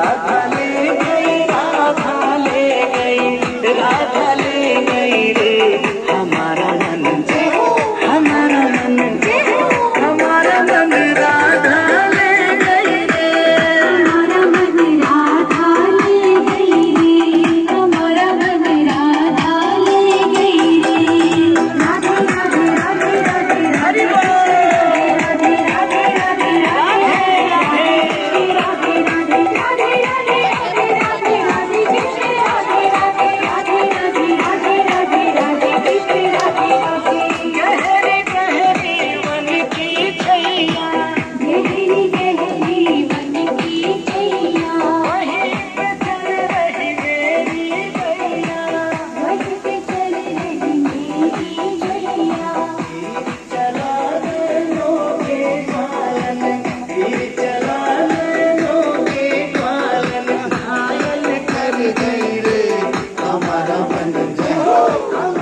verdade. Go.